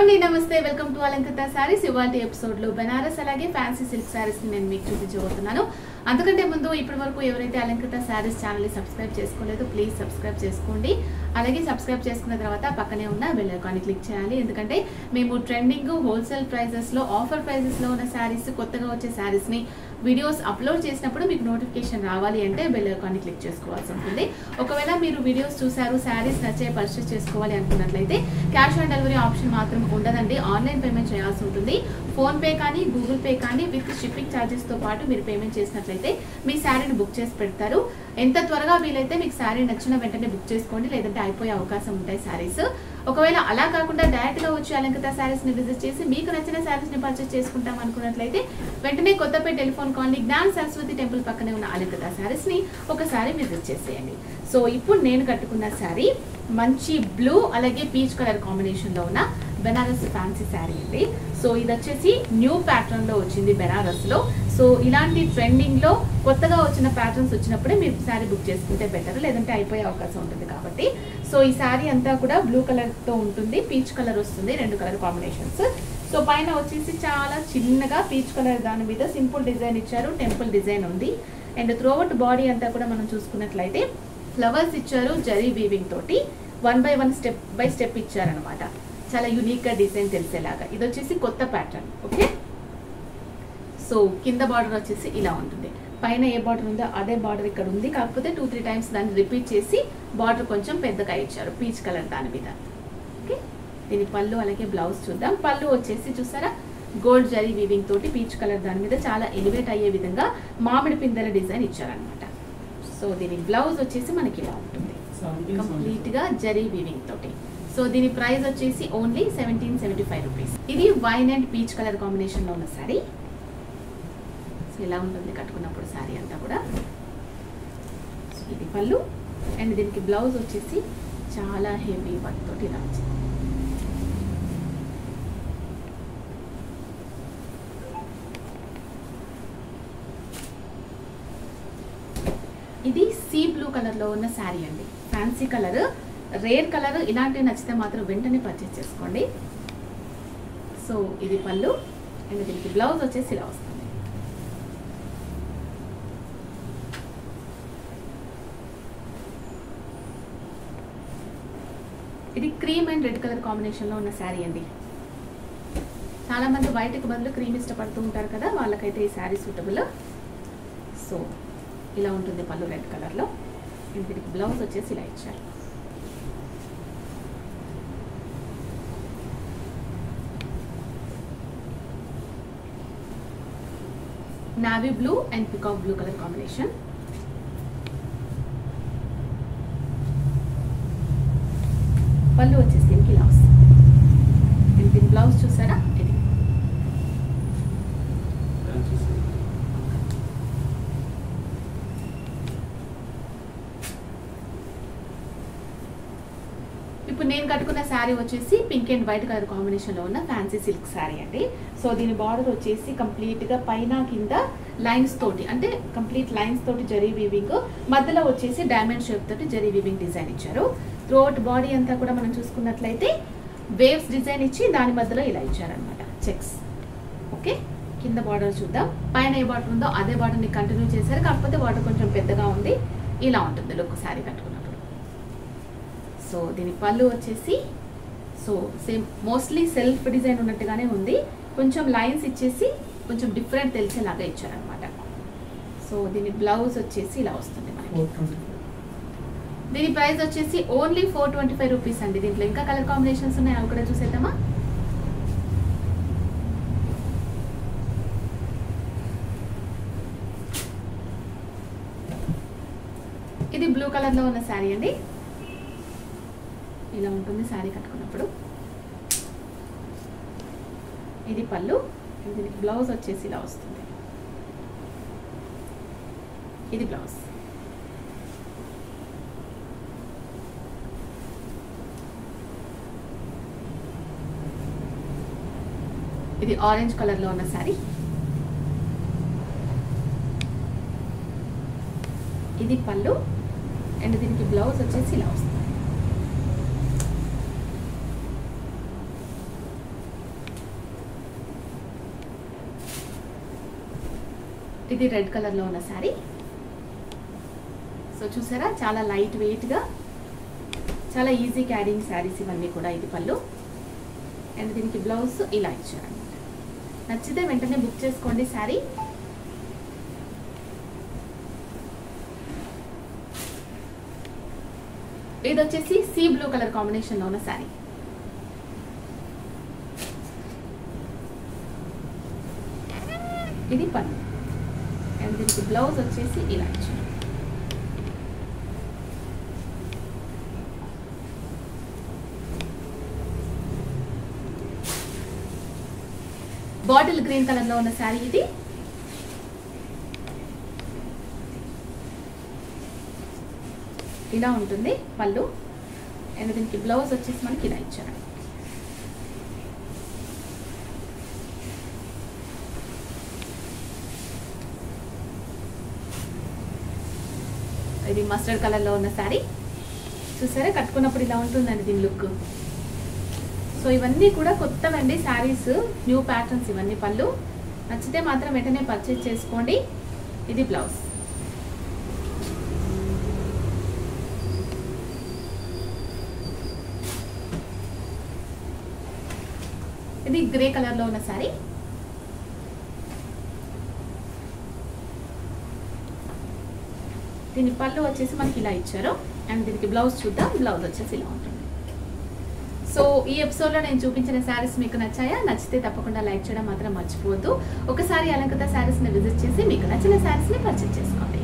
అండి నమస్తే. Welcome to Alankrita Sarees. ఇవాటి ఎపిసోడ్లో బెనారస్ అలాగే ఫ్యాన్సీ సిల్క్ శారీస్ని నేను మీకు చూపించబోతున్నాను. అంతకంటే ముందు ఇప్పటి వరకు ఎవరైతే అలంకృత శారీస్ ఛానల్ని సబ్స్క్రైబ్ చేసుకోలేదో ప్లీజ్ సబ్స్క్రైబ్ చేసుకోండి. అలాగే సబ్స్క్రైబ్ చేసుకున్న తర్వాత పక్కనే ఉన్న బెల్ ఐకాన్ని క్లిక్ చేయాలి. ఎందుకంటే మేము ట్రెండింగ్ హోల్సేల్ ప్రైజెస్లో ఆఫర్ ప్రైజెస్లో ఉన్న శారీస్ కొత్తగా వచ్చే శారీస్ని వీడియోస్ అప్లోడ్ చేసినప్పుడు మీకు నోటిఫికేషన్ రావాలి అంటే బెల్ ఐకాన్ని క్లిక్ చేసుకోవాల్సి ఉంటుంది. ఒకవేళ మీరు వీడియోస్ చూసారు శారీస్ నచ్చే పర్చేస్ చేసుకోవాలి అనుకున్నట్లయితే క్యాష్ ఆన్ డెలివరీ ఆప్షన్ మాత్రం ఉండదండి. ఆన్లైన్ పేమెంట్ చేయాల్సి ఉంటుంది. ఫోన్పే కానీ గూగుల్ పే కానీ విత్ షిప్పింగ్ ఛార్జెస్తో పాటు మీరు పేమెంట్ చేసినట్లయితే మీ శారీని బుక్ చేసి పెడతారు. ఎంత త్వరగా వీలైతే మీకు శారీ నచ్చిన వెంటనే బుక్ చేసుకోండి. లేదంటే అయిపోయే అవకాశం ఉంటాయి శారీస్ ఒకవేళ అలా కాకుండా డైరెక్ట్గా వచ్చి అలంకృత శారీస్ని విజిట్ చేసి మీకు నచ్చిన శారీస్ని పర్చేస్ చేసుకుంటాం అనుకున్నట్లయితే వెంటనే కొత్తపేట టెలిఫోన్ కాలనీ జ్ఞాన సరస్వతి టెంపుల్ పక్కనే ఉన్న అలంకృత శారీస్ని ఒకసారి విజిట్ చేసేయండి. సో ఇప్పుడు నేను కట్టుకున్న శారీ మంచి బ్లూ అలాగే పీచ్ కలర్ కాంబినేషన్లో ఉన్న బెనారస్ ఫ్యాన్సీ శారీ అండి. సో ఇది వచ్చేసి న్యూ ప్యాటర్న్లో వచ్చింది బెనారస్లో. సో ఇలాంటి ట్రెండింగ్లో కొత్తగా వచ్చిన ప్యాటర్న్స్ వచ్చినప్పుడే మీరు శారీ బుక్ చేసుకుంటే బెటర్ లేదంటే అయిపోయే అవకాశం ఉంటుంది కాబట్టి. సో ఈ శారీ అంతా కూడా బ్లూ కలర్తో ఉంటుంది పీచ్ కలర్ వస్తుంది రెండు కలర్ కాంబినేషన్స్. సో పైన వచ్చేసి చాలా చిన్నగా పీచ్ కలర్ దాని మీద సింపుల్ డిజైన్ ఇచ్చారు టెంపుల్ డిజైన్ ఉంది. అండ్ త్రోఅవుట్ బాడీ అంతా కూడా మనం చూసుకున్నట్లయితే ఫ్లవర్స్ ఇచ్చారు జరీ వీవింగ్ తోటి one by one step by step ఇచ్చారనమాట చాలా యూనిక్గా డిజైన్ తెలిసేలాగా. ఇది వచ్చేసి కొత్త ప్యాటర్న్ ఓకే సో కింద బార్డర్ వచ్చేసి ఇలా ఉంటుంది. పైన ఏ బార్డర్ ఉందో అదే బార్డర్ ఇక్కడ ఉంది. కాకపోతే టూ త్రీ టైమ్స్ దాన్ని రిపీట్ చేసి బార్డర్ కొంచెం పెద్దగా ఇచ్చారు పీచ్ కలర్ దాని మీద. ఓకే దీని పళ్ళు అలాగే బ్లౌజ్ చూద్దాం. పళ్ళు వచ్చేసి చూసారా? గోల్డ్ జరీ వీవింగ్ తోటి పీచ్ కలర్ దాని మీద చాలా ఎలివేట్ అయ్యే విధంగా మామిడి పిందెల డిజైన్ ఇచ్చారనమాట సో దీని బ్లౌజ్ వచ్చేసి మనకి ఇలా ఉంటుంది. కంప్లీట్గా జరీ వీవింగ్ తోటి. సో దీని ప్రైస్ వచ్చేసి only seventeen seventy five rupees ఇది వైన్ అండ్ పీచ్ కలర్ కాంబినేషన్లో ఉన్న శారీ సో ఇలా ఉంటుంది కట్టుకున్నప్పుడు శారీ అంతా కూడా. ఇది పళ్ళు. అండ్ దీనికి బ్లౌజ్ వచ్చేసి చాలా హెవీ వర్క్ తోటి ఇలా వచ్చింది. ఇది సీ బ్లూ కలర్లో ఉన్న శారీ అండి. ఫ్యాన్సీ కలర్ రేర్ కలర్ ఇలాంటివి నచ్చితే మాత్రం వెంటనే పర్చేస్ చేసుకోండి. సో ఇది పళ్ళు అండ్ దీనికి బ్లౌజ్ వచ్చేసి ఇలా వస్తుంది. ఇది క్రీమ్ అండ్ రెడ్ కలర్ కాంబినేషన్లో ఉన్న శారీ అండి. చాలామంది వైట్కి బదులు క్రీమ్ ఇష్టపడుతూ ఉంటారు కదా వాళ్ళకైతే ఈ శారీ సూటబుల్ సో ఇలా ఉంటుంది పళ్ళు రెడ్ కలర్లో అండ్ దీనికి బ్లౌజ్ వచ్చేసి ఇలా ఇచ్చారు. Navy blue and peacock blue color combination. పళ్ళు వచ్చేసి దీనికి ఇలా వస్తుంది అండ్ దీని బ్లౌజ్ చూసారా ఇది ఇప్పుడు నేను కట్టుకున్న శారీ వచ్చేసి పింక్ అండ్ వైట్ కలర్ కాంబినేషన్లో ఉన్న ఫ్యాన్సీ సిల్క్ శారీ అండి. సో దీని బార్డర్ వచ్చేసి కంప్లీట్గా పైన కింద లైన్స్ తోటి అంటే కంప్లీట్ లైన్స్ తోటి జరీ వీవింగ్ మధ్యలో వచ్చేసి డైమండ్ షేప్ తోటి జరీ వీవింగ్ డిజైన్ ఇచ్చారు. త్రోట్ బాడీ అంతా కూడా మనం చూసుకున్నట్లయితే వేవ్స్ డిజైన్ ఇచ్చి దాని మధ్యలో ఇలా ఇచ్చారనమాట చెక్స్ ఓకే కింద బార్డర్ చూద్దాం. పైన ఏ బార్డర్ ఉందో అదే బార్డర్ని కంటిన్యూ చేశారు. కాకపోతే బార్డర్ కొంచెం పెద్దగా ఉంది. ఇలా ఉంటుంది లుక్ శారీ కట్టుకున్నప్పుడు. సో దీని పళ్ళు వచ్చేసి so same mostly self design ఉన్నట్టుగానే ఉంది. కొంచెం లైన్స్ ఇచ్చేసి కొంచెం డిఫరెంట్ తెలిసేలాగా ఇచ్చారనమాట సో దీని బ్లౌజ్ వచ్చేసి ఇలా వస్తుంది మనకి. దీని ప్రైస్ వచ్చేసి only four twenty five rupees అండి. దీంట్లో ఇంకా కలర్ కాంబినేషన్స్ ఉన్నాయి? అవి కూడా చూసేద్దామా? ఇది బ్లూ కలర్లో ఉన్న శారీ అండి. ఇలా ఉంటుంది శారీ కట్టుకున్నప్పుడు. ఇది పళ్ళు దీనికి బ్లౌజ్ వచ్చేసి ఇలా వస్తుంది. ఇది బ్లౌజ్. ఇది ఆరెంజ్ కలర్లో ఉన్న శారీ. ఇది పళ్ళు అండ్ దీనికి బ్లౌజ్ వచ్చేసి ఇలా వస్తుంది. ఇది రెడ్ కలర్లో ఉన్న శారీ. సో చూసారా చాలా లైట్ వెయిట్గా చాలా ఈజీ క్యారింగ్ శారీస్ ఇవన్నీ కూడా ఇది పళ్ళు. అండ్ దీనికి బ్లౌజ్ ఇలా ఇచ్చారనమాట నచ్చితే వెంటనే బుక్ చేసుకోండి శారీ. ఇది వచ్చేసి సీ బ్లూ కలర్ కాంబినేషన్లో ఉన్న శారీ. ఇది పన్ను దీనికి బ్లౌజ్ వచ్చేసి ఇలా బాటిల్ గ్రీన్ కలర్లో ఉన్న శారీ ఇది. ఇలా ఉంటుంది పళ్ళు. అండ్ దీనికి బ్లౌజ్ వచ్చేసి మనకి ఇలా ఇచ్చారు ఇది మస్టర్డ్ కలర్లో ఉన్న శారీ. చూసారా? కట్టుకున్నప్పుడు ఇలా ఉంటుందండి దీని లుక్ సో ఇవన్నీ కూడా కొత్తవండి శారీస్. న్యూ ప్యాటర్న్స్ ఇవన్నీ పళ్ళు. నచ్చితే మాత్రం వెంటనే పర్చేజ్ చేసుకోండి. ఇది బ్లౌజ్ ఇది గ్రే కలర్లో ఉన్న శారీ. దీని పళ్ళు వచ్చేసి మనకి ఇలా ఇచ్చారు. అండ్ దీనికి బ్లౌజ్ చూద్దాం. బ్లౌజ్ వచ్చేసి ఇలా ఉంటుంది. సో ఈ ఎపిసోడ్లో నేను చూపించిన శారీస్ మీకు నచ్చాయా? నచ్చితే తప్పకుండా లైక్ చేయడం మాత్రం మర్చిపోవద్దు. ఒకసారి అలంకృత శారీస్ని విజిట్ చేసి మీకు నచ్చిన శారీస్ని పర్చేస్ చేసుకోండి.